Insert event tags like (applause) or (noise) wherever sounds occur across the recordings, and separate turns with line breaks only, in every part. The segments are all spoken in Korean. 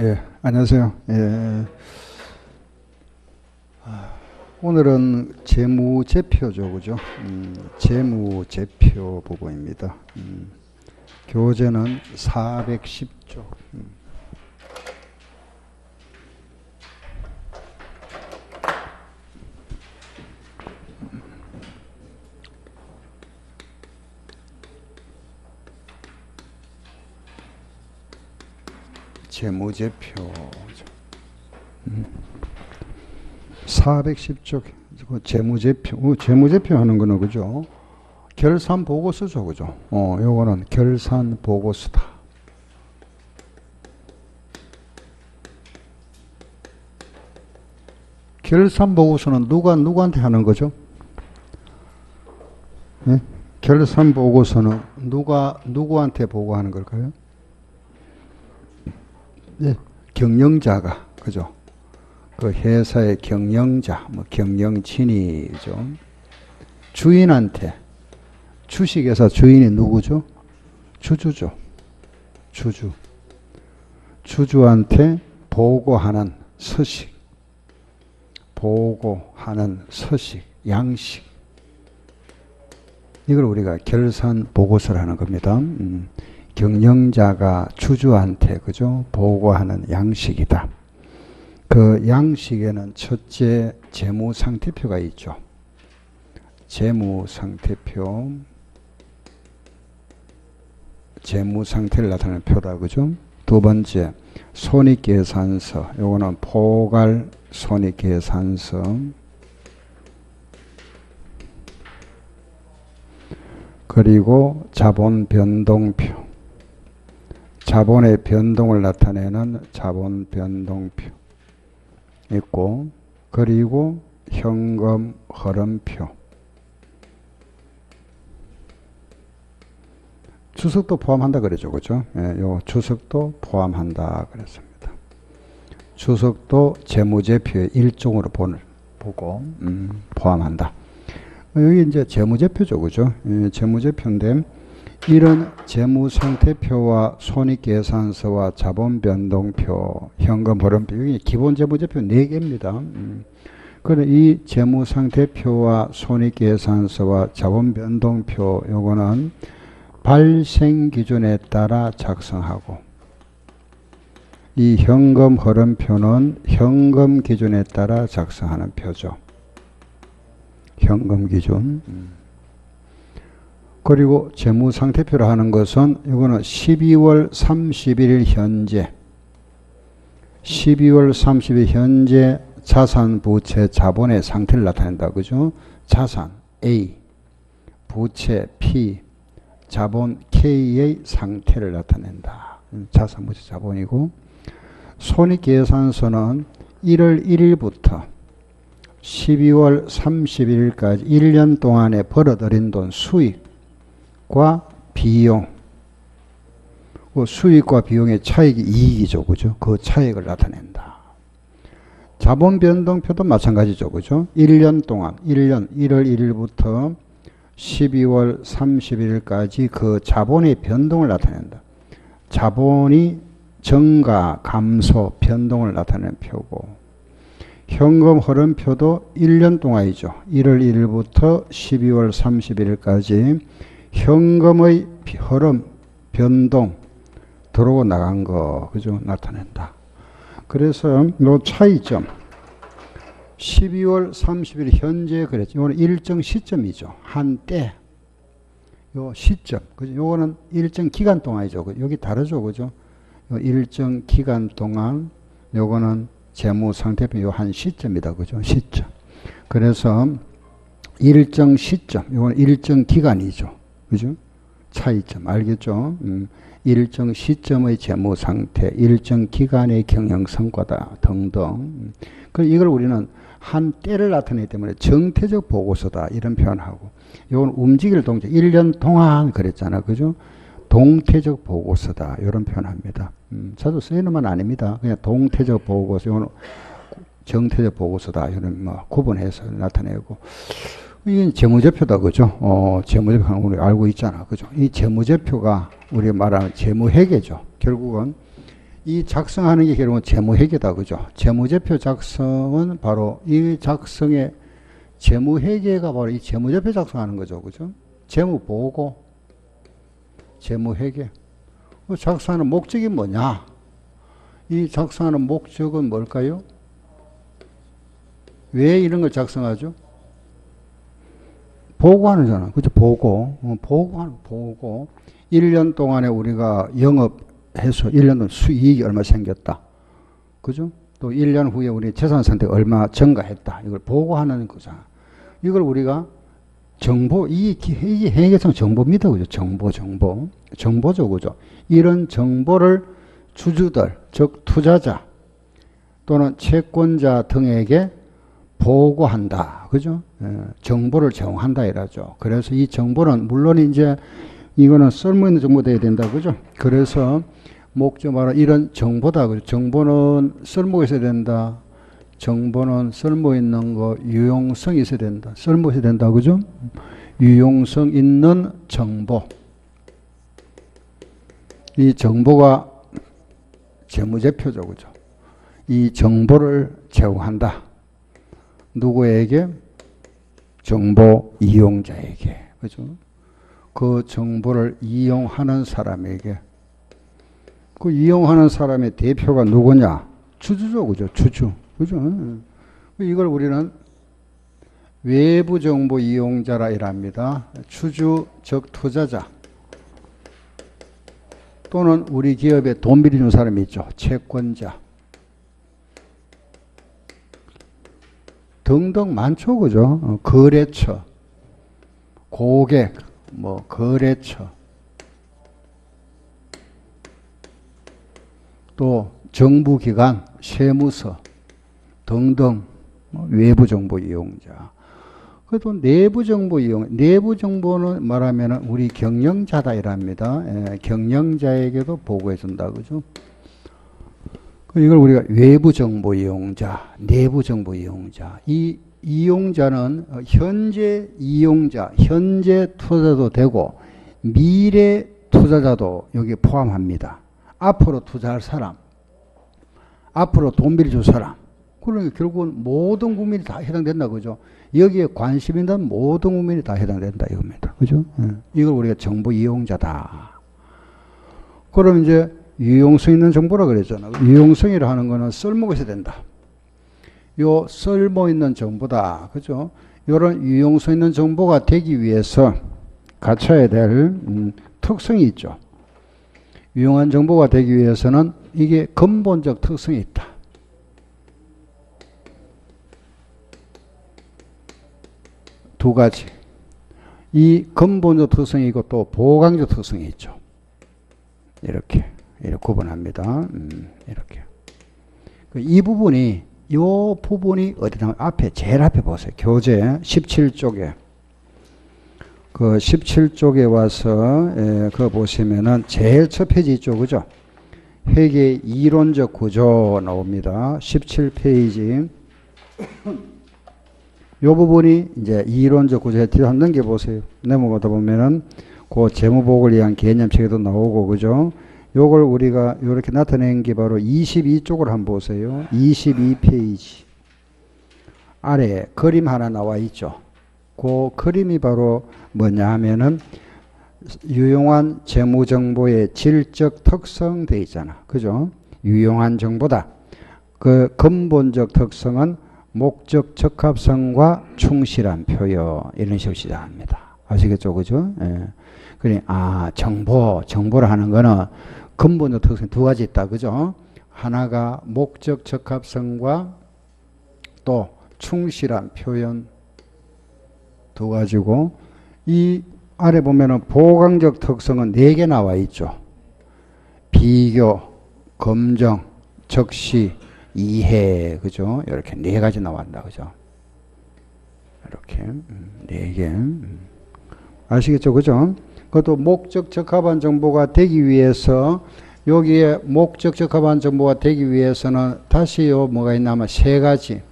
예, 안녕하세요. 예. 아, 오늘은 재무 제표죠, 그죠? 음, 재무 제표 부분입니다. 음, 교재는 410조. 음. 재무제표. 음. 410쪽 재무제표. 어, 재무제표 하는 거는 그죠? 결산 보고서죠, 그죠? 어, 요거는 결산 보고서다. 결산 보고서는 누가 누구한테 하는 거죠? 네? 결산 보고서는 누가 누구한테 보고하는 걸까요? 네, 경영자가 그죠? 그 회사의 경영자, 뭐 경영진이죠. 주인한테 주식회사 주인이 누구죠? 주주죠. 주주. 주주한테 보고하는 서식, 보고하는 서식, 양식. 이걸 우리가 결산 보고서를 하는 겁니다. 음. 경영자가 주주한테 그죠 보고하는 양식이다. 그 양식에는 첫째 재무 상태표가 있죠. 재무 상태표 재무 상태를 나타내는 표다 그죠? 두 번째 손익계산서 요거는 포괄 손익계산서 그리고 자본 변동표 자본의 변동을 나타내는 자본 변동표 있고 그리고 현금 흐름표. 주석도 포함한다 그랬죠 그죠? 예, 요 주석도 포함한다 그랬습니다. 주석도 재무제표의 일종으로 본, 보고 음, 포함한다. 여기 이제 재무제표죠 그죠? 예, 재무제표인데 이런 재무상태표와 손익계산서와 자본변동표, 현금흐름표 기본 재무제표 4개입니다. 음. 그래 이 재무상태표와 손익계산서와 자본변동표 요거는 발생 기준에 따라 작성하고 이 현금 흐름표는 현금 기준에 따라 작성하는 표죠. 현금 기준. 음. 그리고 재무상태표라 하는 것은 이거는 12월 31일 현재 12월 30일 현재 자산 부채 자본의 상태를 나타낸다. 그죠? 자산 A, 부채 P, 자본 K의 상태를 나타낸다. 자산 부채 자본이고 손익계산서는 1월 1일부터 12월 31일까지 1년 동안에 벌어들인 돈 수익 과 비용 그 수익과 비용의 차익이 이익이죠. 그죠? 그 차익을 나타낸다. 자본 변동표도 마찬가지죠. 그죠? 1년 동안 1년 1월 1일부터 12월 31일까지 그 자본의 변동을 나타낸다. 자본이 증가, 감소, 변동을 나타내는 표고 현금 흐름표도 1년 동안이죠. 1월 1일부터 12월 31일까지 현금의 흐름, 변동, 들어오고 나간 거, 그죠? 나타낸다. 그래서 요 차이점. 12월 30일 현재 그랬죠. 이거는 일정 시점이죠. 한때. 요 시점. 그죠? 요거는 일정 기간 동안이죠. 여기 다르죠. 그죠? 요 일정 기간 동안 요거는 재무 상태표 요 한 시점이다. 그죠? 시점. 그래서 일정 시점. 요거는 일정 기간이죠. 그죠? 차이점 알겠죠? 음, 일정 시점의 재무 상태, 일정 기간의 경영 성과다 등등. 음, 그 이걸 우리는 한 때를 나타내기 때문에 정태적 보고서다 이런 표현하고 이건 움직일 동작 1년 동안 그랬잖아. 그죠? 동태적 보고서다 이런 표현합니다. 음, 자주 쓰이는 말 아닙니다. 그냥 동태적 보고서 이건 정태적 보고서다 이런 뭐 구분해서 나타내고 이게 재무제표다, 그죠? 어, 재무제표는 우리 알고 있잖아, 그죠? 이 재무제표가 우리 말하는 재무회계죠. 결국은 이 작성하는 게 결국은 재무회계다. 그죠? 재무제표 작성은 바로 이 작성의 재무회계가 바로 이 재무제표 작성하는 거죠. 그죠? 재무보고, 재무회계. 그 작성하는 목적이 뭐냐? 이 작성하는 목적은 뭘까요? 왜 이런 걸 작성하죠? 보고하는잖아. 그죠? 보고. 어, 보고하는, 보고. 1년 동안에 우리가 영업해서 1년 동 수익이 얼마 생겼다. 그죠? 또 1년 후에 우리 재산 선택 얼마 증가했다. 이걸 보고하는 거잖아. 이걸 우리가 정보, 이, 이 회계상 정보입니다. 그죠? 정보, 정보. 정보죠. 그죠? 이런 정보를 주주들, 즉, 투자자 또는 채권자 등에게 보고한다. 그죠? 예, 정보를 제공한다. 이라죠. 그래서 이 정보는 물론 이제 이거는 쓸모 있는 정보 돼야 된다. 그죠? 그래서 목적 말은 이런 정보다. 그죠? 정보는 쓸모가 있어야 된다. 정보는 쓸모 있는 거, 유용성이 있어야 된다. 쓸모 있어야 된다. 그죠? 유용성 있는 정보. 이 정보가 재무제표죠. 그죠? 이 정보를 제공한다. 누구에게? 정보 이용자에게. 그죠? 그 정보를 이용하는 사람에게 그 이용하는 사람의 대표가 누구냐? 주주죠, 그죠? 주주, 그죠? 이걸 우리는 외부 정보 이용자라 이랍니다. 주주, 즉 투자자 또는 우리 기업에 돈 빌려준 사람이 있죠. 채권자 등등 많죠, 그죠? 어, 거래처, 고객, 뭐 거래처 또 정부기관, 세무서 등등 뭐 외부 정보 이용자. 그래도 내부 정보 이용, 내부 정보는 말하면 우리 경영자다 이랍니다. 예, 경영자에게도 보고해 준다, 그죠? 이걸 우리가 외부 정보 이용자, 내부 정보 이용자. 이 이용자는 현재 이용자, 현재 투자도 되고 미래 투자자도 여기 포함합니다. 앞으로 투자할 사람, 앞으로 돈 빌려줄 사람. 그러니까 결국은 모든 국민이 다 해당된다, 그죠? 여기에 관심 있는 모든 국민이 다 해당된다, 이겁니다. 그죠? 예. 이걸 우리가 정보 이용자다. 그럼 이제 유용성 있는 정보라 그랬잖아. 유용성이라 하는 거는 쓸모가 있어야 된다. 요 쓸모 있는 정보다. 그죠? 요런 유용성 있는 정보가 되기 위해서 갖춰야 될 음, 특성이 있죠. 유용한 정보가 되기 위해서는 이게 근본적 특성이 있다. 두 가지. 이 근본적 특성이 있고 또 보강적 특성이 있죠. 이렇게, 이렇게 구분합니다. 음, 이렇게. 그이 부분이 요 부분이 어디다 앞에 제일 앞에 보세요. 교재 17쪽에 그 17쪽에 와서 예, 그 보시면은 제일 첫 페이지 있죠. 그죠? 회계 이론적 구조 나옵니다. 17페이지. (clears throat) 요 부분이 이제 이론적 구조에 뒤로 한 넘겨 보세요. 넘어가다 보면은 그 재무복을 위한 개념 책에도 나오고 그죠? 요걸 우리가 이렇게 나타낸 게 바로 22쪽을 한번 보세요. 22페이지. 아래 그림 하나 나와 있죠. 그 그림이 바로 뭐냐 하면은 유용한 재무정보의 질적 특성 돼 있잖아. 그죠? 유용한 정보다. 그 근본적 특성은 목적 적합성과 충실한 표현 이런 식으로 시작합니다. 아시겠죠? 그죠? 예. 그러니 아 정보 정보를 하는 거는 근본적 특성 두 가지 있다. 그죠? 하나가 목적 적합성과 또 충실한 표현 두 가지고 이 아래 보면은 보강적 특성은 네 개 나와 있죠. 비교, 검정, 적시, 이해, 그죠? 이렇게 네 가지 나왔다, 그죠? 이렇게 음, 네 개. 음. 아시겠죠, 그죠? 그것도 목적 적합한 정보가 되기 위해서 여기에 목적 적합한 정보가 되기 위해서는 다시 요 뭐가 있냐면 세 가지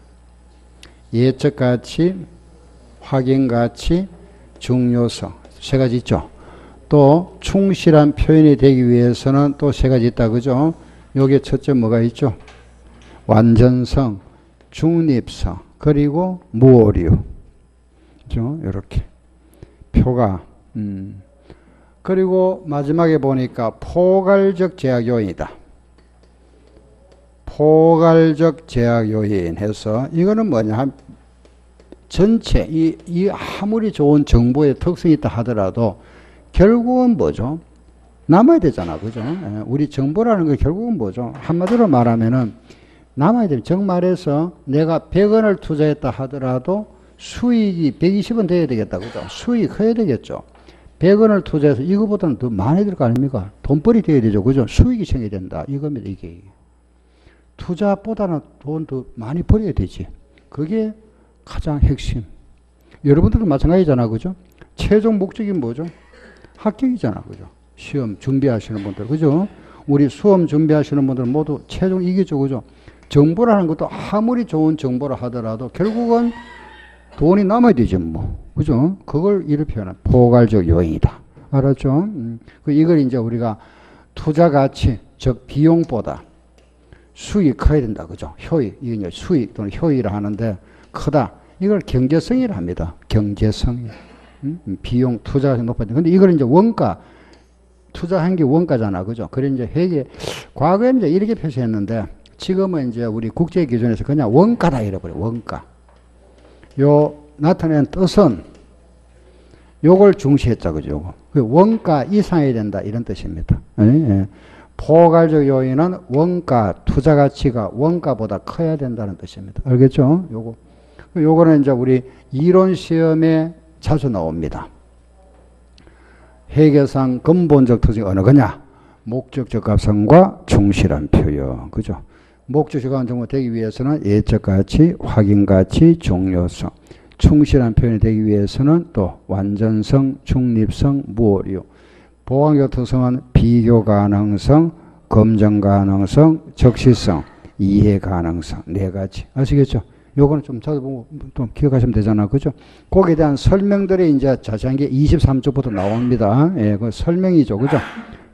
예측 가치, 확인 가치, 중요성 세 가지 있죠. 또 충실한 표현이 되기 위해서는 또 세 가지 있다 그죠? 여기에 첫째 뭐가 있죠? 완전성, 중립성, 그리고 무오류. 그죠? 이렇게. 표가, 음. 그리고 마지막에 보니까 포괄적 제약 요인이다. 포괄적 제약 요인 해서 이거는 뭐냐 전체 이, 이 아무리 좋은 정보의 특성이 있다 하더라도 결국은 뭐죠? 남아야 되잖아. 그죠? 예, 우리 정보라는 게 결국은 뭐죠? 한마디로 말하면은 남아야 됩니다. 정말해서 내가 100원을 투자했다 하더라도 수익이 120원 돼야 되겠다. 그죠? 수익 커야 되겠죠. 100원을 투자해서 이거보다는 더 많이 들 거 아닙니까? 돈벌이 돼야 되죠. 그죠? 수익이 생겨야 된다. 이겁니다. 이게. 투자보다는 돈 더 많이 벌어야 되지. 그게 가장 핵심. 여러분들도 마찬가지잖아. 그죠? 최종 목적이 뭐죠? 합격이잖아. 그죠? 시험 준비하시는 분들. 그죠? 우리 수험 준비하시는 분들 모두 최종 이기죠. 그죠? 정보라는 것도 아무리 좋은 정보라 하더라도 결국은 돈이 남아야 되죠. 뭐. 그죠? 그걸 이렇게 표현한 포괄적 요인이다. 알았죠? 음. 그 이걸 이제 우리가 투자 가치, 즉 비용보다 수익이 커야 된다. 그죠? 효익. 이제 수익 또는 효익이라 하는데 크다. 이걸 경제성이라 합니다. 경제성. 음? 비용 투자가 높아야 돼. 근데 이걸 이제 원가 투자한 게 원가잖아. 그죠? 그래 이제 회계 과거에는 이제 이렇게 표시했는데 지금은 이제 우리 국제 기준에서 그냥 원가다 이래버려. 원가. 요 나타낸 뜻은 요걸 중시했자 그죠? 그 원가 이상이 된다 이런 뜻입니다. 예, 예. 포괄적 요인은 원가 투자 가치가 원가보다 커야 된다는 뜻입니다. 알겠죠? 요거 요거는 이제 우리 이론 시험에 자주 나옵니다. 회계상 근본적 특징이 어느 거냐? 목적 적 합성과 충실한 표현. 그죠? 목적 적합한 정보 되기 위해서는 예적 가치, 확인 가치, 종료성. 충실한 표현이 되기 위해서는 또 완전성, 중립성, 무오류. 보완교 특성은 비교 가능성, 검증 가능성, 적시성, 이해 가능성 네 가지 아시겠죠? 요거는 좀 찾아보고 또 기억하시면 되잖아. 그죠? 거기에 대한 설명들이 이제 자세한 게 23쪽부터 나옵니다. 예, 그 설명이죠. 그죠?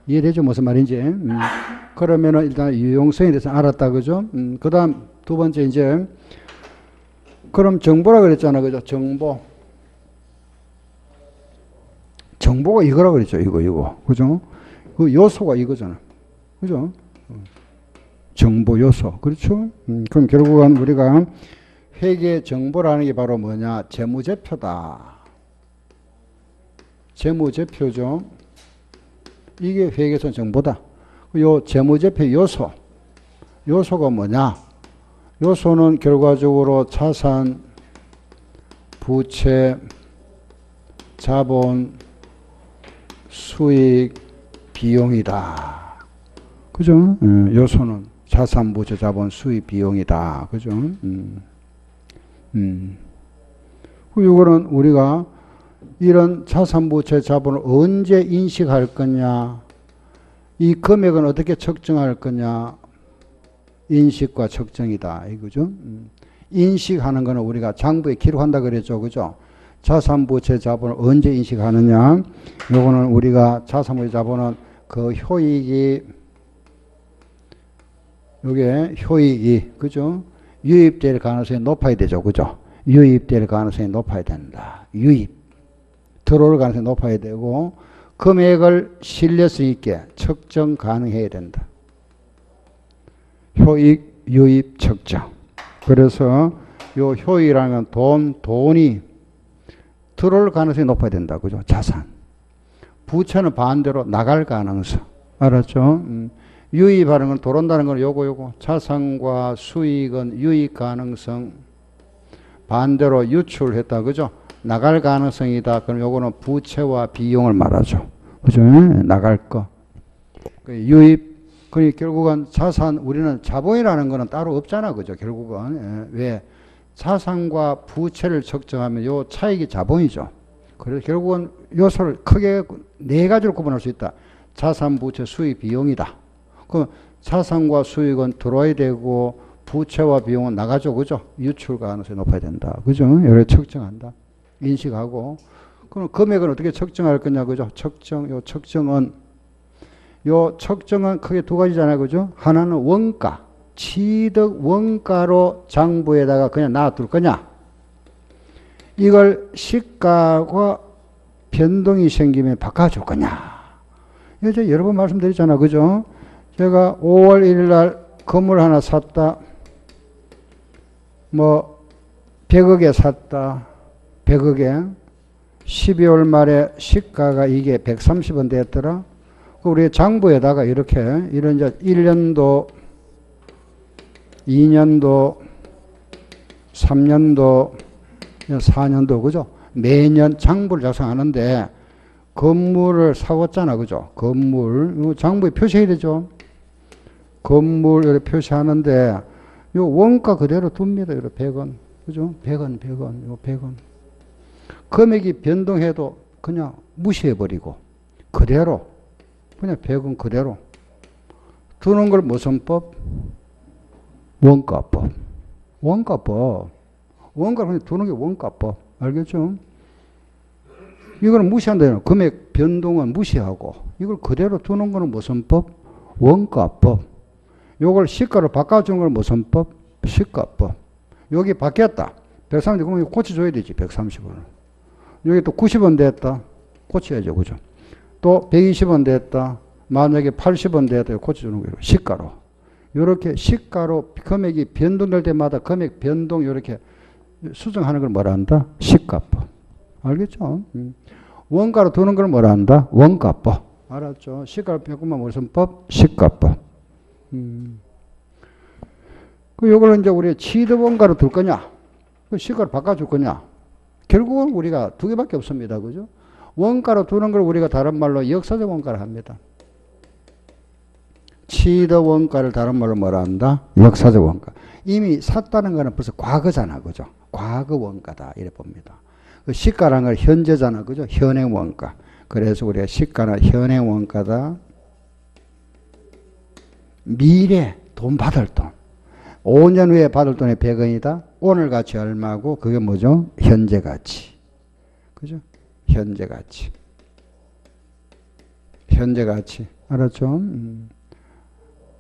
이해되죠? 무슨 말인지. 음, 그러면은 일단 유용성에 대해서 알았다. 그죠? 음, 그 다음 두 번째 이제 그럼 정보라 그랬잖아. 그죠? 정보. 정보가 이거라 그랬죠. 이거, 이거. 그죠? 그 요소가 이거잖아. 그죠? 정보 요소. 그렇죠? 음, 그럼 결국은 우리가 회계 정보라는 게 바로 뭐냐? 재무제표다. 재무제표죠. 이게 회계선 정보다. 요 재무제표 요소. 요소가 뭐냐? 요소는 결과적으로 자산, 부채, 자본, 수익, 비용이다. 그죠? 음, 요소는 자산, 부채, 자본, 수익, 비용이다. 그죠? 음. 음. 이거는 우리가 이런 자산부채 자본을 언제 인식할 거냐, 이 금액은 어떻게 측정할 거냐, 인식과 측정이다. 이거죠. 음. 인식하는 거는 우리가 장부에 기록한다 그랬죠. 그죠? 자산부채 자본을 언제 인식하느냐, 요거는 우리가 자산부채 자본은 그 효익이, 요게 효익이, 그죠? 유입될 가능성이 높아야 되죠. 그죠? 유입될 가능성이 높아야 된다. 유입. 들어올 가능성이 높아야 되고, 금액을 신뢰성 있게 측정 가능해야 된다. 효익, 유입, 측정. 그래서 요 효익이라는 돈, 돈이 들어올 가능성이 높아야 된다. 그죠? 자산. 부채는 반대로 나갈 가능성. 알았죠? 음. 유입하는 건 돌아온다는 건 요거 요거 자산과 수익은 유입 가능성 반대로 유출했다 그죠 나갈 가능성이다 그럼 요거는 부채와 비용을 말하죠 그죠 나갈 거그 유입 그 결국은 자산 우리는 자본이라는 거는 따로 없잖아 그죠 결국은 예. 왜 자산과 부채를 측정하면 요 차익이 자본이죠 그래서 결국은 요소를 크게 네 가지로 구분할 수 있다 자산 부채 수익 비용이다 그 자산과 수익은 들어와야 되고 부채와 비용은 나가죠. 그죠? 유출 가능성이 높아야 된다. 그죠? 여러 측정한다. 인식하고. 그럼 금액은 어떻게 측정할 거냐. 그죠? 측정, 요 측정은 요 척정은 크게 두 가지잖아요. 그죠? 하나는 원가. 취득 원가로 장부에다가 그냥 놔둘 거냐? 이걸 시가와 변동이 생기면 바꿔줄 거냐? 이제 여러 번 말씀드렸잖아. 그죠? 제가 5월 1일 날 건물 하나 샀다. 뭐, 100억에 샀다. 100억에. 12월 말에 시가가 이게 130원 됐더라. 그 우리 장부에다가 이렇게, 이런 이제 1년도, 2년도, 3년도, 4년도, 그죠? 매년 장부를 작성하는데, 건물을 사왔잖아, 그죠? 건물, 장부에 표시해야 되죠? 건물 이렇게 표시하는데 요 원가 그대로 둡니다. 이렇게 100원. 그죠? 100원, 100원, 요 100원. 금액이 변동해도 그냥 무시해버리고 그대로 그냥 100원 그대로 두는 걸 무슨 법? 원가법. 원가법. 원가를 그냥 두는 게 원가법. 알겠죠? 이거는 무시한다. 금액 변동은 무시하고 이걸 그대로 두는 거는 무슨 법? 원가법. 요걸 시가로 바꿔주는 건 무슨 법? 시가법. 여기 바뀌었다. 130, 그러면 고쳐줘야 되지, 130원. 여기 또 90원 됐다. 고쳐야죠, 그죠? 또 120원 됐다. 만약에 80원 됐다. 고쳐주는 거예요. 시가로. 요렇게 시가로 금액이 변동될 때마다 금액 변동 요렇게 수정하는 걸 뭐라 한다? 시가법. 알겠죠? 음. 원가로 두는 걸 뭐라 한다? 원가법. 알았죠? 시가로 바꾸면 무슨 법? 시가법. 음. 그 요거는 이제 우리 취득 원가로 둘 거냐? 그 시가로 바꿔줄 거냐? 결국은 우리가 두 개밖에 없습니다. 그죠? 원가로 두는 걸 우리가 다른 말로 역사적 원가를 합니다. 취득 원가를 다른 말로 뭐라 한다? 역사적 원가. 이미 샀다는 거는 벌써 과거잖아. 그죠? 과거 원가다. 이래 봅니다. 그 시가라는 걸 현재잖아. 그죠? 현행 원가. 그래서 우리가 시가는 현행 원가다. 미래 돈 받을 돈. 5년 후에 받을 돈이 100원이다. 오늘 가치 얼마고 그게 뭐죠? 현재 가치. 그죠? 현재 가치. 현재 가치. 알았죠? 음.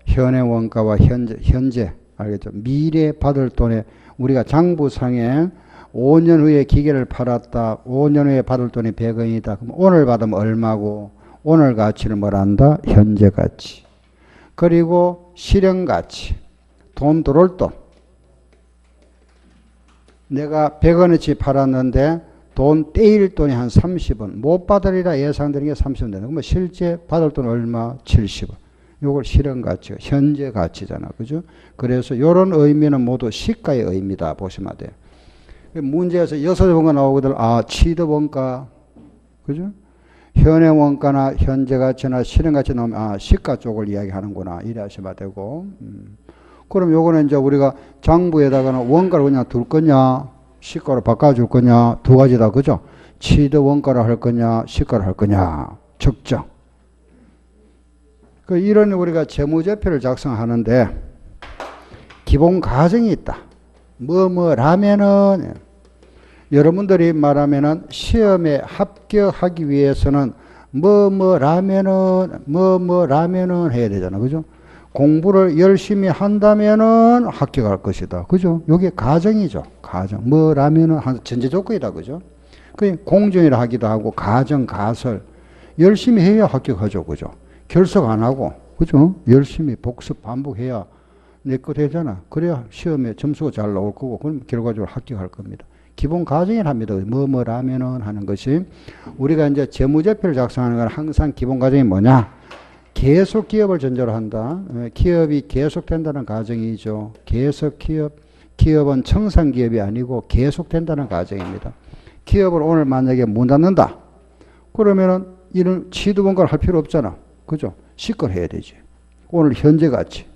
현행 원가와 현재, 현재. 알겠죠? 미래 받을 돈에 우리가 장부상에 5년 후에 기계를 팔았다. 5년 후에 받을 돈이 100원이다. 그럼 오늘 받으면 얼마고 오늘 가치를 뭐란다? 현재 가치. 그리고 실현 가치, 돈 들어올 돈. 내가 100원어치 팔았는데 돈 떼일 돈이 한 30원. 못 받으리라 예상되는 게 30원 되는 거. 실제 받을 돈 얼마? 70원. 요걸 실현 가치가 현재 가치잖아. 그죠? 그래서 요런 의미는 모두 시가의 의미다 보시면 돼요. 문제에서 여섯 번가 나오거든. 아, 취득 원가. 그죠? 현행 원가나 현재 가치나 실현 가치 나오면 아 시가 쪽을 이야기하는구나 이래 하시면 되고 음. 그럼 요거는 이제 우리가 장부에다가는 원가를 그냥 둘 거냐 시가로 바꿔줄 거냐 두 가지다 그죠 취득 원가를 할 거냐 시가를 할 거냐 적정 그 이런 우리가 재무제표를 작성하는데 기본 가정이 있다 뭐뭐라면은 여러분들이 말하면은 시험에 합격하기 위해서는 뭐 뭐라면은 뭐 뭐라면은 해야 되잖아. 그죠? 공부를 열심히 한다면은 합격할 것이다. 그죠? 요게 가정이죠. 가정. 뭐라면은 전제 조건이다. 그죠? 그 공정이라 하기도 하고 가정 가설 열심히 해야 합격하죠. 그죠? 결석 안 하고 그죠? 열심히 복습 반복해야 내 거 되잖아. 그래야 시험에 점수가 잘 나올 거고 그럼 결과적으로 합격할 겁니다. 기본 과정이랍니다. 뭐 뭐라면은 하는 것이 우리가 이제 재무제표를 작성하는 건 항상 기본 과정이 뭐냐? 계속 기업을 전제로 한다. 어, 기업이 계속된다는 가정이죠. 계속 기업. 기업은 청산 기업이 아니고 계속된다는 가정입니다. 기업을 오늘 만약에 문 닫는다. 그러면은 이런 취두번가를 할 필요 없잖아. 그죠? 시끌해야 되지. 오늘 현재 가치.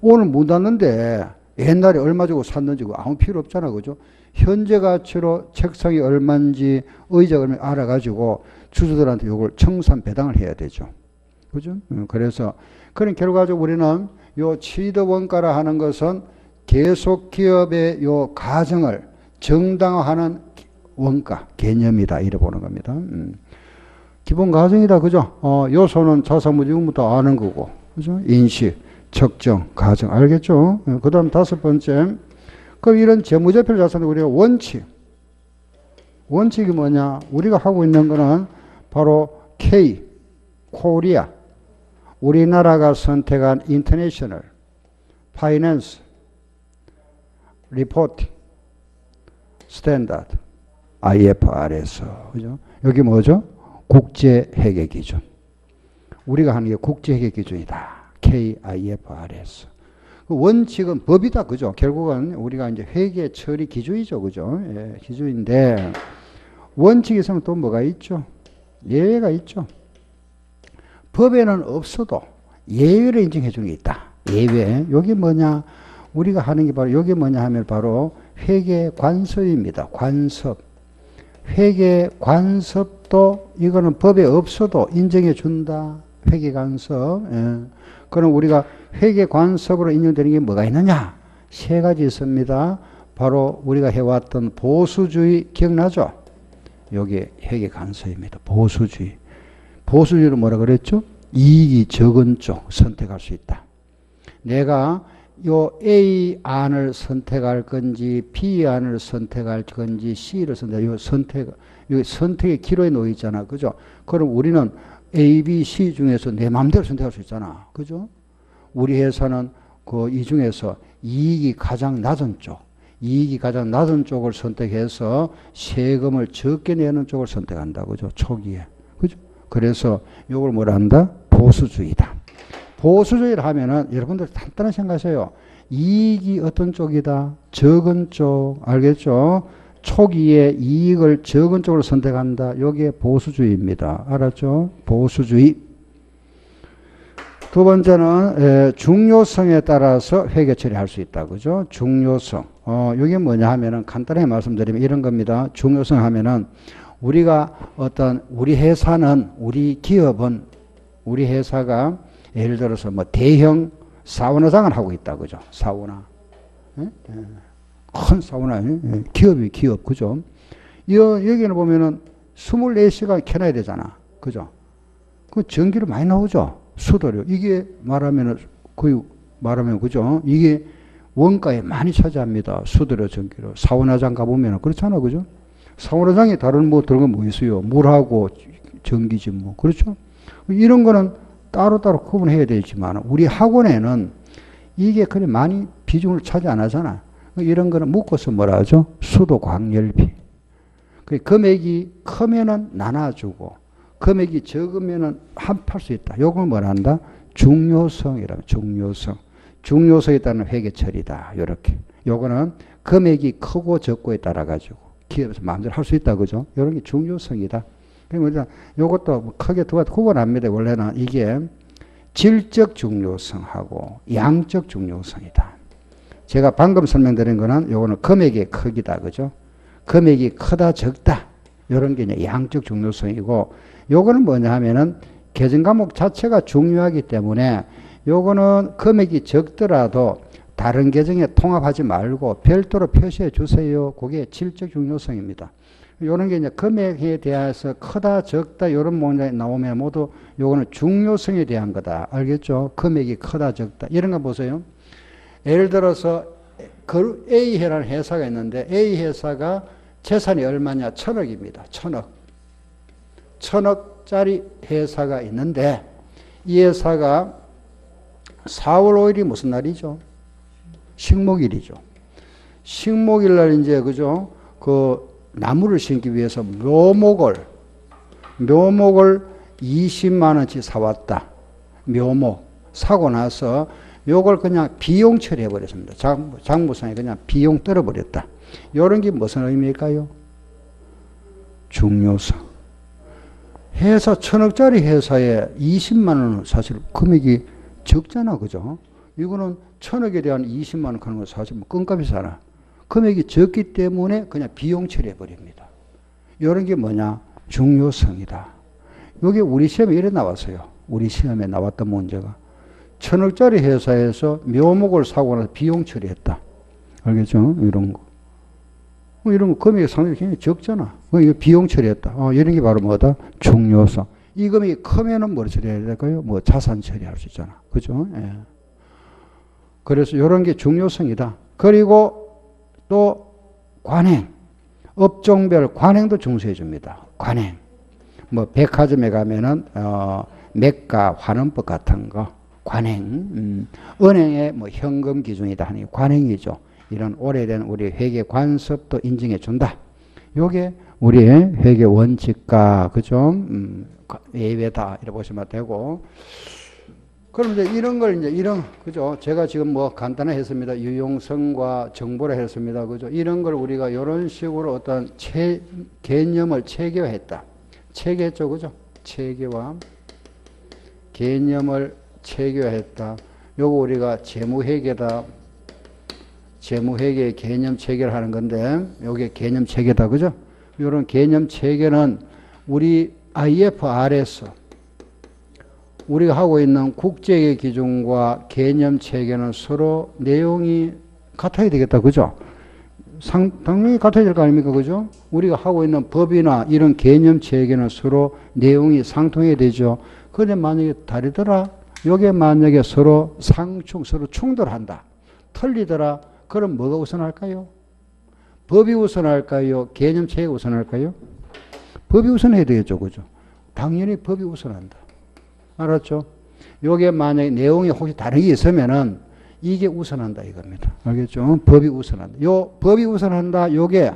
오늘 문 닫는데 옛날에 얼마 주고 샀는지 아무 필요 없잖아. 그죠? 현재 가치로 책상이 얼마인지 의자가 얼마 알아가지고 주주들한테 이걸 청산 배당을 해야 되죠. 그죠? 음, 그래서 그런 결과적으로 우리는 요 취득 원가라 하는 것은 계속 기업의 요 가정을 정당화하는 원가 개념이다 이래 보는 겁니다. 음. 기본 가정이다. 그죠? 어, 요소는 자사무지금부터 아는 거고. 그죠? 인식, 측정, 가정. 알겠죠? 어, 그 다음 다섯 번째. 그럼 이런 재무제표를 자산을 우리가 원칙. 원칙이 뭐냐? 우리가 하고 있는 거는 바로 K, 코리아. 우리나라가 선택한 International, Finance, Reporting, Standard, IFRS. 그죠? 여기 뭐죠? 국제 회계 기준. 우리가 하는 게 국제 회계 기준이다. KIFRS. 그 원칙은 법이다. 그죠? 결국은 우리가 이제 회계 처리 기준이죠. 그죠? 예, 기준인데 원칙이 있으면 또 뭐가 있죠? 예외가 있죠. 법에는 없어도 예외를 인정해 주는 게 있다. 예외. 여기 뭐냐? 우리가 하는 게 바로 여기 뭐냐 하면 바로 회계 관습입니다. 관습. 회계 관습도 이거는 법에 없어도 인정해 준다. 회계 관습. 예. 그럼 우리가 회계 관습으로 인정되는 게 뭐가 있느냐? 세 가지 있습니다. 바로 우리가 해왔던 보수주의 기억나죠? 여기 회계 관습입니다. 보수주의. 보수주의는 뭐라 그랬죠? 이익이 적은 쪽 선택할 수 있다. 내가 요 A 안을 선택할 건지 B 안을 선택할 건지 C를 선택. 요 선택 요 선택의 기로에 놓여 있잖아, 그죠? 그럼 우리는 A, B, C 중에서 내 마음대로 선택할 수 있잖아, 그죠? 우리 회사는 그 이 중에서 이익이 가장 낮은 쪽, 이익이 가장 낮은 쪽을 선택해서 세금을 적게 내는 쪽을 선택한다, 그죠? 초기에, 그죠? 그래서 이걸 뭐라 한다? 보수주의다. 보수주의를 하면은 여러분들 간단히 생각하세요. 이익이 어떤 쪽이다? 적은 쪽. 알겠죠? 초기에 이익을 적은 쪽으로 선택한다. 여기에 보수주의입니다. 알았죠? 보수주의. 두 번째는 중요성에 따라서 회계 처리할 수 있다. 그죠? 중요성. 어, 이게 뭐냐 하면은 간단하게 말씀드리면 이런 겁니다. 중요성 하면은 우리가 어떤 우리 회사는 우리 기업은 우리 회사가 예를 들어서 뭐 대형 사우나장을 하고 있다. 그죠? 사우나. 예? 예. 큰 사우나. 예? 기업이 기업. 그죠? 여기는 보면은 24시간 켜놔야 되잖아. 그죠? 그 전기를 많이 나오죠? 수도료. 이게 말하면은 거의 말하면 그죠? 이게 원가에 많이 차지합니다. 수도료, 전기료. 사우나장 가보면 그렇잖아. 그죠? 사우나장에 다른 뭐 들어간 뭐 있어요? 물하고 전기지 뭐. 그렇죠? 이런 거는 따로따로 구분해야 되지만 우리 학원에는 이게 그리 많이 비중을 차지 안 하잖아. 이런 거는 묶어서 뭐라 하죠? 수도 광열비. 그 금액이 크면은 나눠주고 금액이 적으면은 합할 수 있다. 요걸 뭐라 한다? 중요성이라면 중요성. 중요성에 따른 회계 처리다. 요렇게. 요거는 금액이 크고 적고에 따라 가지고 기업에서 마음대로 할 수 있다. 그죠? 요런 게 중요성이다. 그러니까 요것도 뭐 크게 두 가지 구분합니다. 원래는 이게 질적 중요성하고 양적 중요성이다. 제가 방금 설명드린 거는 요거는 금액의 크기다. 그죠? 금액이 크다 적다. 요런 게 이제 양적 중요성이고 요거는 뭐냐 하면은 계정 과목 자체가 중요하기 때문에 요거는 금액이 적더라도 다른 계정에 통합하지 말고 별도로 표시해 주세요. 그게 질적 중요성입니다. 요런 게 이제 금액에 대해서 크다 적다 요런 문장이 나오면 모두 요거는 중요성에 대한 거다. 알겠죠? 금액이 크다 적다. 이런 거 보세요. 예를 들어서 그 A라는 회사가 있는데 A 회사가 재산이 얼마냐? 천억입니다. 천억. 천억짜리 회사가 있는데 이 회사가 4월 5일이 무슨 날이죠? 식목일이죠. 식목일 날 이제 그죠? 그 나무를 심기 위해서 묘목을 묘목을 20만 원치 사왔다. 묘목 사고 나서 요걸 그냥 비용 처리해 버렸습니다. 장, 장부상에 그냥 비용 떨어 버렸다. 이런 게 무슨 의미일까요? 중요성. 회사 천억짜리 회사에 20만 원은 사실 금액이 적잖아, 그죠? 이거는 천억에 대한 20만 원 하는 건 사실 뭐 껌값이잖아. 금액이 적기 때문에 그냥 비용 처리해 버립니다. 이런 게 뭐냐? 중요성이다. 이게 우리 시험에 이래 나왔어요. 우리 시험에 나왔던 문제가. 천억짜리 회사에서 묘목을 사고 나서 비용 처리했다. 알겠죠? 이런 거. 뭐 이런 거 금액이 상당히 굉장히 적잖아. 이거 비용 처리했다. 어, 이런 게 바로 뭐다? 중요성. 이 금이 크면은 뭘 처리해야 될까요? 뭐 자산 처리할 수 있잖아. 그죠? 예. 그래서 이런 게 중요성이다. 그리고 또 관행. 업종별 관행도 중수해 줍니다. 관행. 뭐 백화점에 가면은 어 매가 환원법 같은 거 관행. 음, 은행의 뭐 현금 기준이다 하는 게 관행이죠. 이런 오래된 우리 회계 관습도 인정해 준다. 요게 우리의 회계 원칙과 그죠? 음, 예외다 이렇게 보시면 되고 그럼 이제 이런 걸 이제 이런 그죠? 제가 지금 뭐 간단하게 했습니다. 유용성과 정보를 했습니다. 그죠? 이런 걸 우리가 이런 식으로 어떤 체, 개념을 체계화했다. 체계죠, 그죠? 체계화 개념을 체계화했다. 요거 우리가 재무회계다. 재무회계 개념 체계를 하는 건데 요게 개념 체계다, 그죠? 이런 개념 체계는 우리 IFRS 우리가 하고 있는 국제의 기준과 개념 체계는 서로 내용이 같아야 되겠다. 그죠? 상, 당연히 같아야 될 거 아닙니까? 그죠? 우리가 하고 있는 법이나 이런 개념 체계는 서로 내용이 상통해야 되죠. 그런데 만약에 다르더라? 요게 만약에 서로 상충, 서로 충돌한다. 틀리더라? 그럼 뭐가 우선할까요? 법이 우선할까요? 개념 체계가 우선할까요? 법이 우선해야 되겠죠. 그죠? 당연히 법이 우선한다. 알았죠? 요게 만약에 내용이 혹시 다른 게 있으면은 이게 우선한다 이겁니다. 알겠죠? 법이 우선한다. 요 법이 우선한다. 요게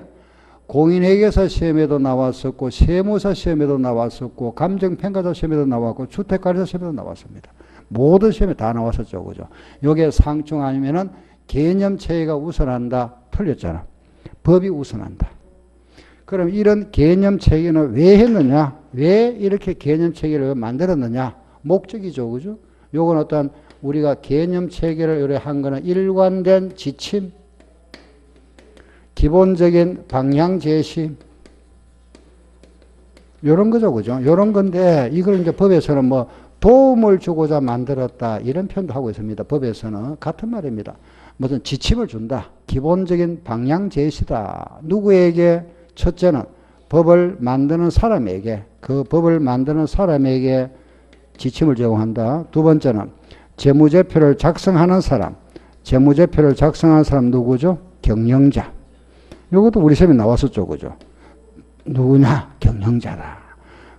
공인회계사 시험에도 나왔었고 세무사 시험에도 나왔었고 감정평가사 시험에도 나왔고 주택관리사 시험에도 나왔습니다. 모든 시험에 다 나왔었죠. 그죠? 요게 상충 아니면은 개념 체계가 우선한다. 틀렸잖아. 법이 우선한다. 그럼 이런 개념 체계는 왜 했느냐? 왜 이렇게 개념 체계를 만들었느냐? 목적이죠. 그죠? 요건 어떤 우리가 개념 체계를 의뢰한 거는 일관된 지침, 기본적인 방향 제시, 요런 거죠. 그죠? 요런 건데, 이걸 이제 법에서는 뭐 도움을 주고자 만들었다. 이런 표현도 하고 있습니다. 법에서는. 같은 말입니다. 무슨 지침을 준다. 기본적인 방향 제시다. 누구에게? 첫째는 법을 만드는 사람에게, 그 법을 만드는 사람에게 지침을 제공한다. 두 번째는 재무제표를 작성하는 사람. 재무제표를 작성하는 사람 누구죠? 경영자. 이것도 우리 시험에 나왔었죠. 그죠? 누구냐? 경영자다.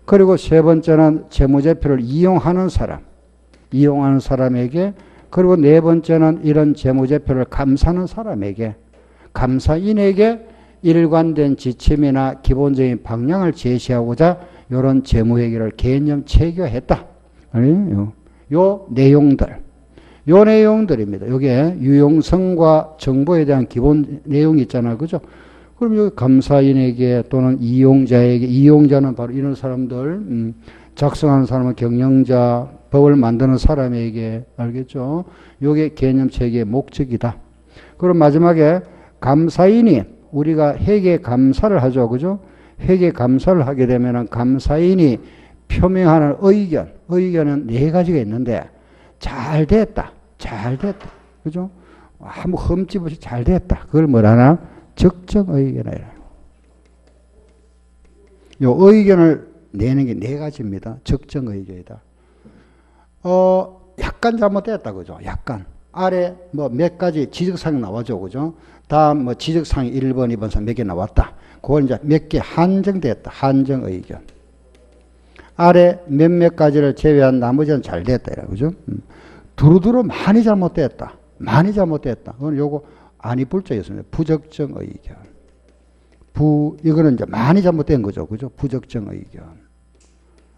그리고 세 번째는 재무제표를 이용하는 사람. 이용하는 사람에게 그리고 네 번째는 이런 재무제표를 감사하는 사람에게 감사인에게 일관된 지침이나 기본적인 방향을 제시하고자 이런 재무회계를 개념 체계했다. 아니요. 요 내용들. 요 내용들입니다. 요게 유용성과 정보에 대한 기본 내용이 있잖아요. 그죠? 그럼 여기 감사인에게 또는 이용자에게, 이용자는 바로 이런 사람들, 음, 작성하는 사람은 경영자, 법을 만드는 사람에게, 알겠죠? 요게 개념 체계의 목적이다. 그럼 마지막에 감사인이 우리가 회계 감사를 하죠. 그죠? 회계 감사를 하게 되면 감사인이 표명하는 의견, 의견은 네 가지가 있는데 잘 됐다. 잘 됐다. 그죠? 아무 흠집 없이 잘 됐다. 그걸 뭐라나? 적정 의견이라. 요 의견을 내는 게 네 가지입니다. 적정 의견이다. 어, 약간 잘못됐다. 그죠? 약간. 아래 뭐 몇 가지 지적사항 나와죠. 그죠? 다음 뭐 지적사항 1번, 2번, 3몇 개 나왔다. 그걸 이제 몇 개 한정됐다. 한정 의견. 아래 몇몇 가지를 제외한 나머지는 잘 됐다. 그죠? 음. 두루두루 많이 잘못됐다. 많이 잘못됐다. 그건 요거 불자였습니다. 부적정 의견. 부, 이거는 이제 많이 잘못된 거죠. 그죠? 부적정 의견.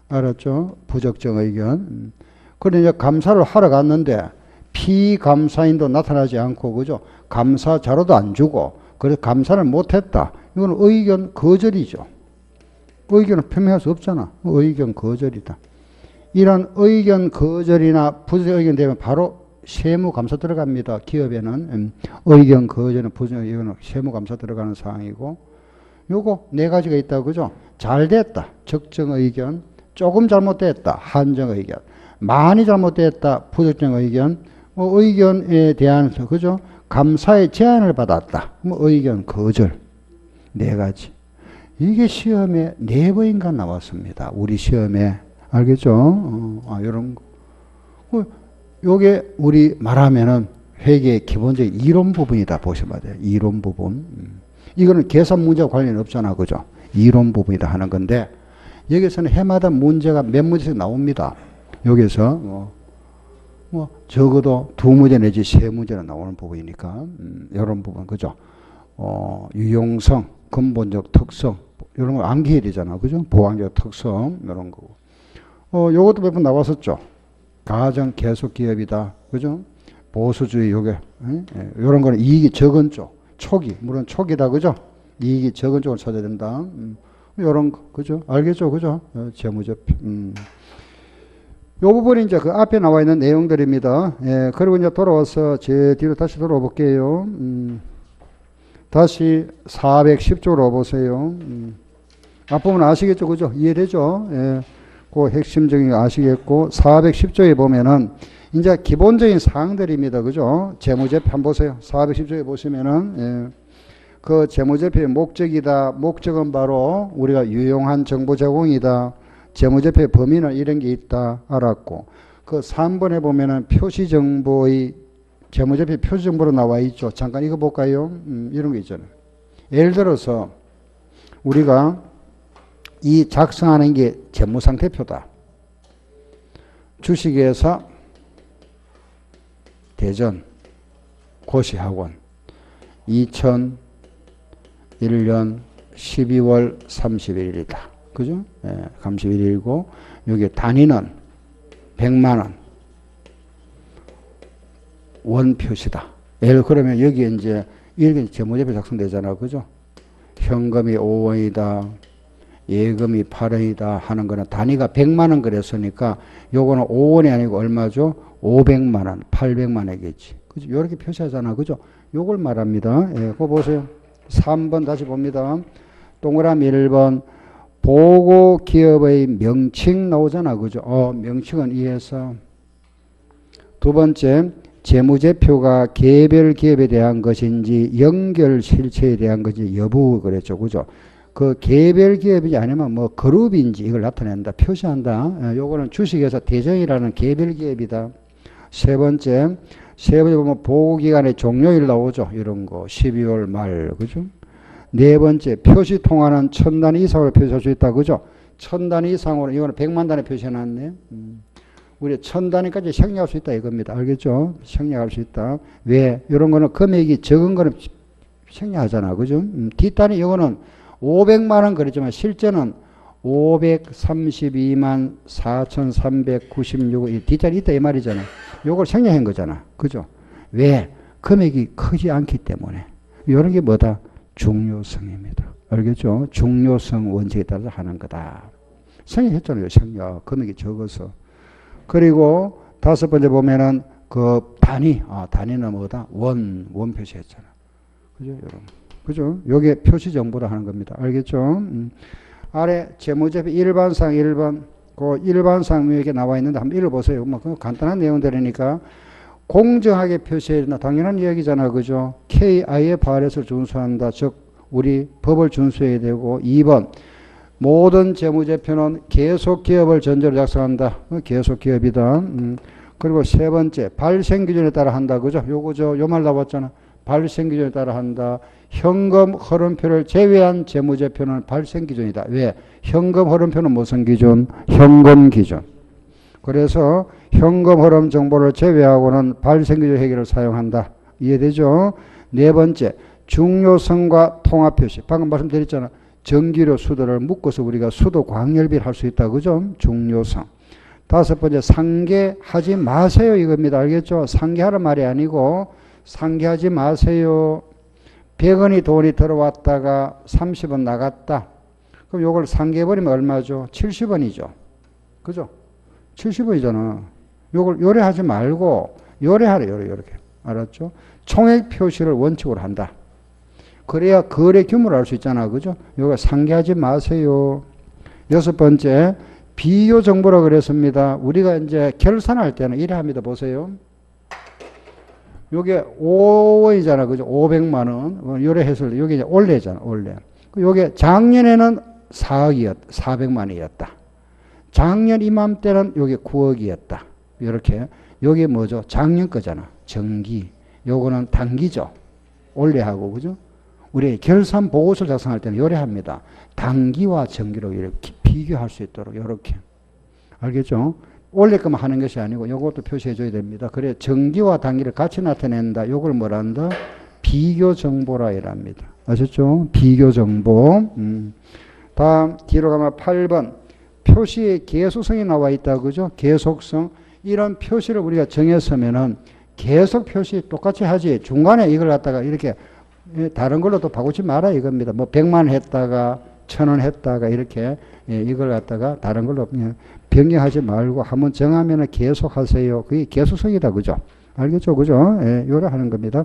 알았죠? 부적정 의견. 음. 그런데 이제 감사를 하러 갔는데 피감사인도 나타나지 않고, 그죠? 감사 자료도 안 주고, 그래서 감사를 못했다. 이건 의견 거절이죠. 의견을 표명할 수 없잖아. 의견 거절이다. 이런 의견 거절이나 부정 의견 되면 바로 세무감사 들어갑니다. 기업에는 음, 의견 거절은 부정 의견은 세무감사 들어가는 상황이고 요거 네 가지가 있다 그죠? 잘 됐다. 적정 의견. 조금 잘못됐다. 한정 의견. 많이 잘못됐다. 부적정 의견. 뭐 의견에 대한 그죠? 감사의 제안을 받았다. 뭐 의견 거절. 네 가지. 이게 시험에 네 번인가 나왔습니다. 우리 시험에. 알겠죠? 어, 아, 이런 거. 어, 요게 우리 말하면은 회계의 기본적인 이론 부분이다 보시면 돼요. 이론 부분. 음. 이거는 계산 문제와 관련 없잖아. 그죠? 이론 부분이다 하는 건데, 여기서는 해마다 문제가 몇 문제씩 나옵니다. 여기서, 뭐, 뭐, 적어도 두 문제 내지 세 문제는 나오는 부분이니까, 음, 이런 부분, 그죠? 어, 유용성, 근본적 특성, 이런 걸 암기해야 되잖아. 그죠? 보완적 특성, 이런 거고. 어, 요것도 몇 번 나왔었죠. 가정 계속 기업이다. 그죠? 보수주의 요게, 예? 요런 거는 이익이 적은 쪽. 초기, 물론 초기다. 그죠? 이익이 적은 쪽을 찾아야 된다. 음, 요런 거. 그죠? 알겠죠? 그죠? 어, 재무적, 음. 요 부분이 이제 그 앞에 나와 있는 내용들입니다. 예, 그리고 이제 돌아와서 제 뒤로 다시 돌아와 볼게요. 음, 다시 410쪽으로 보세요. 음. 앞부분 아시겠죠? 그죠? 이해되죠? 예. 그 핵심적인 거 아시겠고, 410조에 보면은, 이제 기본적인 사항들입니다. 그죠? 재무제표 보세요. 410조에 보시면은, 예. 그 재무제표의 목적이다. 목적은 바로 우리가 유용한 정보 제공이다. 재무제표의 범위는 이런 게 있다. 알았고, 그 3번에 보면은 표시정보의 재무제표 표시정보로 나와 있죠. 잠깐 이거 볼까요? 음, 이런 거 있잖아요. 예를 들어서, 우리가 이 작성하는 게 재무상태표다. 주식회사 대전 고시학원 2001년 12월 31일이다. 그죠? 예, 31일이고 여기 단위는 100만 원 원표시다. 예를 그러면 여기 이제 이렇게 재무제표 작성되잖아. 그죠? 현금이 5원이다. 예금이 8원이다 하는 거는 단위가 100만 원 그랬으니까 요거는 5원이 아니고 얼마죠? 500만 원, 800만 원이겠지. 그죠? 요렇게 표시하잖아. 그죠? 요걸 말합니다. 예, 그거 보세요. 3번 다시 봅니다. 동그라미 1번 보고 기업의 명칭 나오잖아. 그죠? 어, 명칭은 이해서. 두 번째, 재무제표가 개별 기업에 대한 것인지 연결 실체에 대한 것인지 여부 그랬죠. 그죠? 그 개별 기업이지 아니면 뭐 그룹인지 이걸 나타낸다, 표시한다. 예, 요거는 주식에서 대정이라는 개별 기업이다. 세 번째, 세 번째 보면 보고기간의 종료일 나오죠. 이런 거. 12월 말, 그죠? 네 번째, 표시 통화는 천 단위 이상으로 표시할 수 있다. 그죠? 천 단위 이상으로, 이거는 백만 단위 표시해놨네. 음. 우리 천 단위까지 생략할 수 있다 이겁니다. 알겠죠? 생략할 수 있다. 왜? 이런 거는 금액이 적은 거는 생략하잖아. 그죠? 음. 뒷단위 이거는 500만 원 그랬지만 실제는 532만 4,396원 뒷자리 있다 이 말이잖아. 요걸 생략한 거잖아. 그죠? 왜? 금액이 크지 않기 때문에. 이런 게 뭐다? 중요성입니다. 알겠죠? 중요성 원칙에 따라서 하는 거다. 생략했잖아요. 생략. 금액이 적어서. 그리고 다섯 번째 보면은 그 단위, 아, 단위는 뭐다? 원, 원 표시했잖아. 그죠? 여러분. 그죠? 요게 표시 정보라 하는 겁니다. 알겠죠? 음. 아래 재무제표 일반상 1번 그 일반상 위에 나와 있는데 한번 읽어보세요. 뭐 간단한 내용들이니까 공정하게 표시해야 된다. 당연한 이야기잖아. 그죠? KI의 바렛을 준수한다. 즉 우리 법을 준수해야 되고 2번 모든 재무제표는 계속 기업을 전제로 작성한다. 어, 계속 기업이다. 음. 그리고 세 번째 발생 기준에 따라 한다. 그죠? 요거죠. 요 말 나왔잖아. 발생 기준에 따라 한다. 현금 흐름표를 제외한 재무제표는 발생 기준이다. 왜? 현금 흐름표는 무슨 기준? 현금 기준. 그래서 현금 흐름 정보를 제외하고는 발생 기준 해결을 사용한다. 이해되죠? 네 번째, 중요성과 통합 표시. 방금 말씀드렸잖아. 전기료 수도를 묶어서 우리가 수도 광열비를 할 수 있다. 그죠? 중요성. 다섯 번째, 상계하지 마세요. 이겁니다. 알겠죠? 상계하는 말이 아니고, 상계하지 마세요. 100원이 돈이 들어왔다가 30원 나갔다. 그럼 요걸 상계해버리면 얼마죠? 70원이죠. 그죠? 70원이잖아. 요걸 요래하지 말고 요래하래, 요래, 요렇게. 알았죠? 총액 표시를 원칙으로 한다. 그래야 거래 규모를 알 수 있잖아. 그죠? 요거 상계하지 마세요. 여섯 번째, 비교 정보라 그랬습니다. 우리가 이제 결산할 때는 이래 합니다. 보세요. 요게 5원이잖아. 그죠? 500만 원. 요래 해서 요게 이제 올해잖아. 올해. 요게 작년에는 4억이었, 400만 원이었다. 작년 이맘때는 요게 9억이었다. 이렇게. 요게 뭐죠? 작년 거잖아. 정기. 요거는 단기죠. 올해 하고, 그죠? 우리 결산 보고서 작성할 때는 요래합니다. 단기와 정기로 이렇게 비교할 수 있도록 이렇게. 알겠죠? 올해 것만 하는 것이 아니고 요것도 표시해 줘야 됩니다. 그래 정기와 단기를 같이 나타낸다. 요걸 뭐란다? 비교 정보라 이랍니다. 아셨죠? 비교 정보. 음. 다음 뒤로 가면 8번 표시에 계속성이 나와 있다 그죠? 계속성 이런 표시를 우리가 정했으면은 계속 표시 똑같이 하지 중간에 이걸 갖다가 이렇게 예, 다른 걸로 또 바꾸지 마라 이겁니다. 뭐 100만 했다가 천 원 했다가 이렇게 예, 이걸 갖다가 다른 걸로 변경하지 말고 한번 정하면 계속 하세요. 그게 계속성이다. 그죠? 알겠죠? 그죠? 예, 요래 하는 겁니다.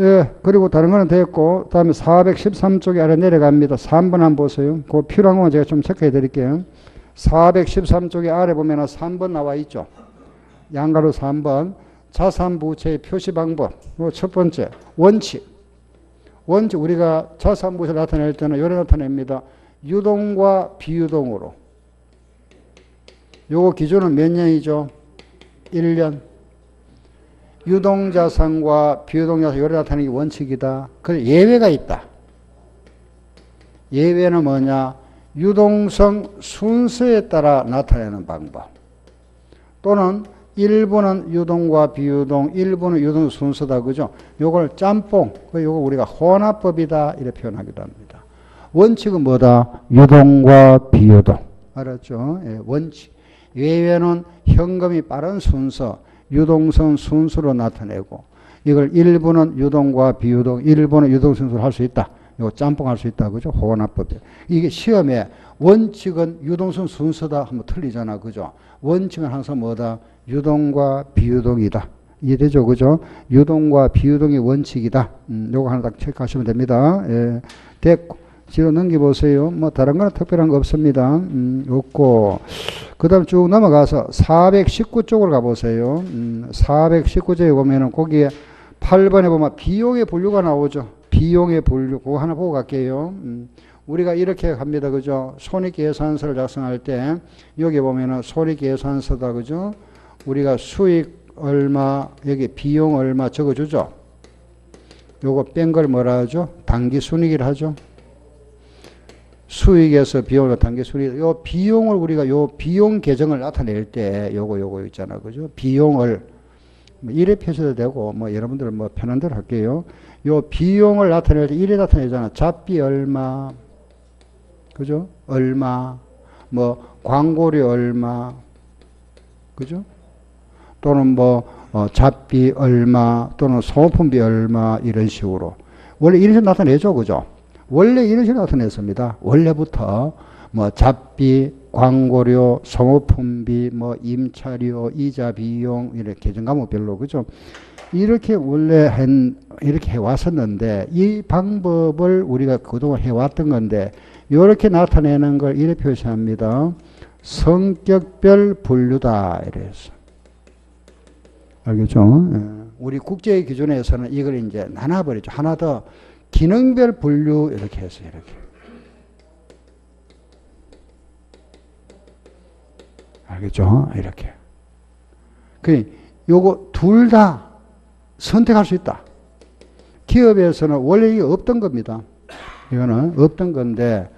예, 그리고 다른 거는 됐고, 다음에 413쪽에 아래 내려갑니다. 3번 한번 보세요. 그 필요한 건 제가 좀 체크해 드릴게요. 413쪽에 아래 보면 3번 나와 있죠. 양가로 3번. 자산부채의 표시 방법. 첫 번째, 원칙. 원칙, 우리가 자산부채를 나타낼 때는 요래 나타냅니다. 유동과 비유동으로. 요거 기준은 몇 년이죠? 1년. 유동자산과 비유동자산 요래 나타내는 게 원칙이다. 그 예외가 있다. 예외는 뭐냐? 유동성 순서에 따라 나타내는 방법. 또는 일부는 유동과 비유동, 일부는 유동 순서다. 그죠? 요걸 짬뽕, 그 요거 우리가 혼합법이다. 이렇게 표현하기도 합니다. 원칙은 뭐다? 유동과 비유동. 알았죠? 예, 원칙. 예외는 현금이 빠른 순서, 유동성 순수로 나타내고 이걸 일부는 유동과 비유동, 일부는 유동 순수로 할 수 있다. 이거 짬뽕 할 수 있다. 그죠? 호원합법이. 이게 시험에 원칙은 유동성 순서다 하면 틀리잖아. 그죠? 원칙은 항상 뭐다? 유동과 비유동이다. 이해되죠? 그죠? 유동과 비유동이 원칙이다. 음, 요거 하나 딱 체크하시면 됩니다. 예. 됐고. 뒤로 넘겨보세요. 뭐 다른 거는 특별한 거 없습니다. 음, 없고 그 다음 쭉 넘어가서 419쪽으로 가보세요. 음, 419쪽에 보면은 거기에 8번에 보면 비용의 분류가 나오죠. 비용의 분류 그거 하나 보고 갈게요. 음, 우리가 이렇게 갑니다. 그죠? 손익계산서를 작성할 때 여기 보면은 손익계산서다. 그죠? 우리가 수익 얼마 여기 비용 얼마 적어주죠. 요거 뺀 걸 뭐라 하죠? 단기순익이라 하죠. 수익에서 비용을 단계 수익, 요 비용을 우리가 요 비용 계정을 나타낼 때 요거 요거 있잖아. 그죠? 비용을 뭐 이래 표시도 되고 뭐 여러분들 뭐 편한 대로 할게요. 요 비용을 나타낼 때 이래 나타내잖아. 잡비 얼마. 그죠? 얼마. 뭐 광고료 얼마. 그죠? 또는 뭐 어, 잡비 얼마 또는 소모품비 얼마 이런 식으로 원래 이런 식으로 나타내죠. 그죠? 원래 이런 식으로 나타냈습니다. 원래부터 뭐 잡비, 광고료, 성호품비, 뭐 임차료, 이자 비용 이렇게 계정 과목별로 그죠? 이렇게 원래 한 이렇게 해왔었는데 이 방법을 우리가 그동안 해왔던 건데 이렇게 나타내는 걸 이렇게 표시합니다. 성격별 분류다 이래서 알겠죠? 예. 우리 국제 기준에서는 이걸 이제 나눠버리죠. 하나 더 기능별 분류 이렇게 해서 이렇게. 알겠죠? 이렇게. 그 요거 둘 다 선택할 수 있다. 기업에서는 원래 이게 없던 겁니다. 이거는 없던 건데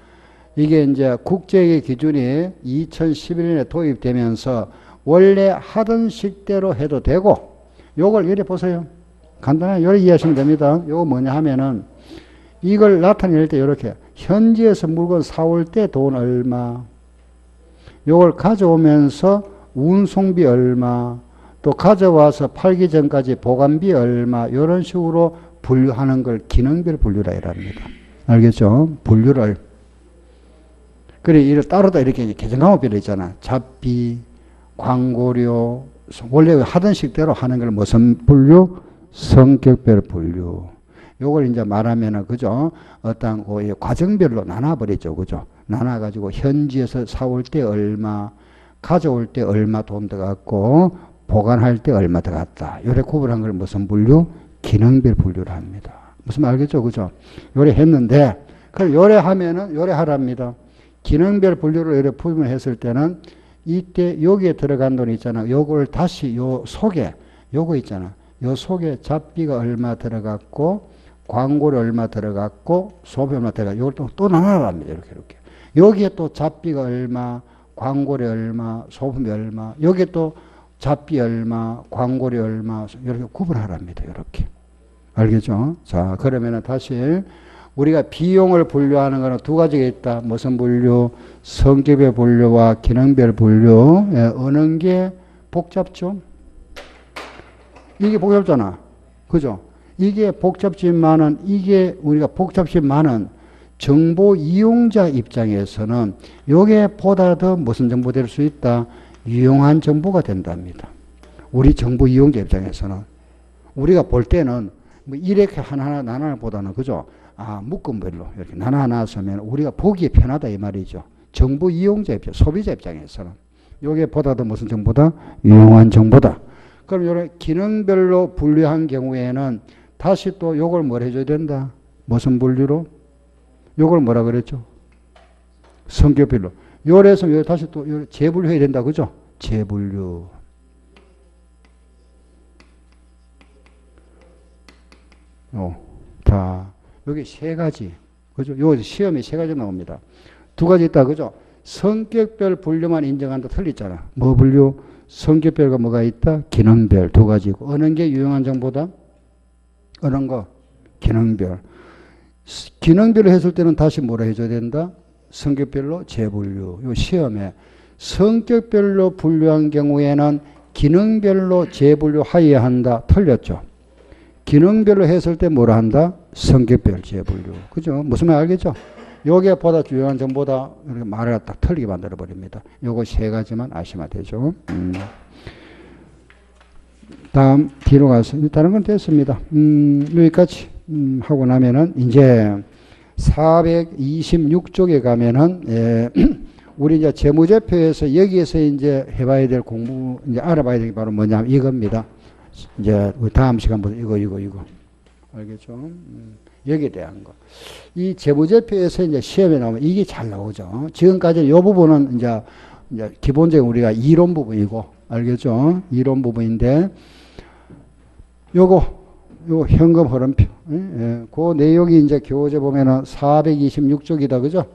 이게 이제 국제의 기준이 2011년에 도입되면서 원래 하던 식대로 해도 되고 요걸 이래 보세요. 간단하게 이렇게 이해하시면 됩니다. 요거 뭐냐 하면은 이걸 나타낼 때 이렇게 현지에서 물건 사올 때 돈 얼마 요걸 가져오면서 운송비 얼마 또 가져와서 팔기 전까지 보관비 얼마 이런 식으로 분류하는 걸 기능별 분류라 이랍니다. 알겠죠? 분류를 그래 이를 따로다 이렇게 계정과목별로 있잖아. 잡비, 광고료 원래 하던 식대로 하는 걸 무슨 분류? 성격별 분류. 요걸 이제 말하면은 그죠? 어떤 그 과정별로 나눠버리죠. 그죠? 나눠가지고 현지에서 사올 때 얼마, 가져올 때 얼마 돈 들어갔고, 보관할 때 얼마 들어갔다. 요래 구분한 걸 무슨 분류? 기능별 분류를 합니다. 무슨 말 알겠죠? 그죠? 요래 했는데, 그걸 요래 하면은 요래 하랍니다. 기능별 분류를 이렇게 풀면 했을 때는 이때 여기에 들어간 돈 있잖아. 요걸 다시 요 속에 요거 있잖아. 요 속에 잡비가 얼마 들어갔고 광고료 얼마 들어갔고 소비 얼마 들어갔고 요걸 또, 또 나눠랍니다. 이렇게 이렇게. 여기에 또 잡비가 얼마, 광고료 얼마, 소품이 얼마, 여기에 또 잡비 얼마, 광고료 얼마 이렇게 구분하랍니다. 이렇게. 알겠죠? 자, 그러면은 다시 우리가 비용을 분류하는 거는 두 가지가 있다. 무슨 분류? 성격별 분류와 기능별 분류. 예, 어느 게 복잡죠? 이게 복잡잖아. 그죠? 이게 복잡지만은 이게 우리가 복잡지만은 정보 이용자 입장에서는 요게 보다 더 무슨 정보 될 수 있다? 유용한 정보가 된답니다. 우리 정보 이용자 입장에서는 우리가 볼 때는 뭐 이렇게 하나하나 나눠보다는 그죠? 아 묶음별로 이렇게 나눠놨으면 우리가 보기에 편하다 이 말이죠. 정보 이용자 입장, 소비자 입장에서는 요게 보다 더 무슨 정보다? 유용한 정보다. 그럼 요런 기능별로 분류한 경우에는 다시 또 요걸 뭘 해줘야 된다? 무슨 분류로? 요걸 뭐라 그랬죠? 성격별로. 요래서 요 다시 또요 재분류해야 된다. 그죠? 재분류. 요. 자, 여기 세 가지. 그죠? 요 시험에 세 가지 나옵니다. 두 가지 있다. 그죠? 성격별 분류만 인정한다. 틀리잖아. 뭐 분류? 성격별과 뭐가 있다? 기능별 두 가지고. 어느 게 유용한 정보다? 어느 거? 기능별. 기능별로 했을 때는 다시 뭐라 해줘야 된다? 성격별로 재분류. 요 시험에 성격별로 분류한 경우에는 기능별로 재분류하여야 한다. 틀렸죠. 기능별로 했을 때 뭐라 한다? 성격별 재분류. 그죠? 무슨 말 알겠죠? 요게 보다 중요한 정보다 이렇게 말을 딱 틀리게 만들어 버립니다. 요거 세 가지만 아시면 되죠. 음. 다음 뒤로 가서 다른 건 됐습니다. 음, 여기까지 음, 하고 나면은 이제 426쪽에 가면은 예, (clears throat) 우리 이제 재무제표에서 여기에서 이제 해봐야 될 공부 이제 알아봐야 될 게 바로 뭐냐면 이겁니다. 이제 다음 시간부터 이거 이거 이거 알겠죠? 음, 여기에 대한 거. 이 재무제표에서 이제 시험에 나오면 이게 잘 나오죠. 지금까지 이 부분은 이제, 이제 기본적인 우리가 이론 부분이고 알겠죠? 이론 부분인데 요거 요 현금 흐름표. 예, 예, 그 내용이 이제 교재 보면은 426쪽이다. 그죠?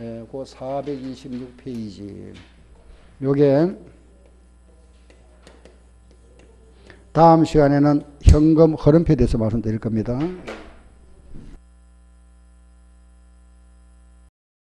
예, 그 426페이지. 요게 다음 시간에는 현금 흐름표에 대해서 말씀드릴 겁니다.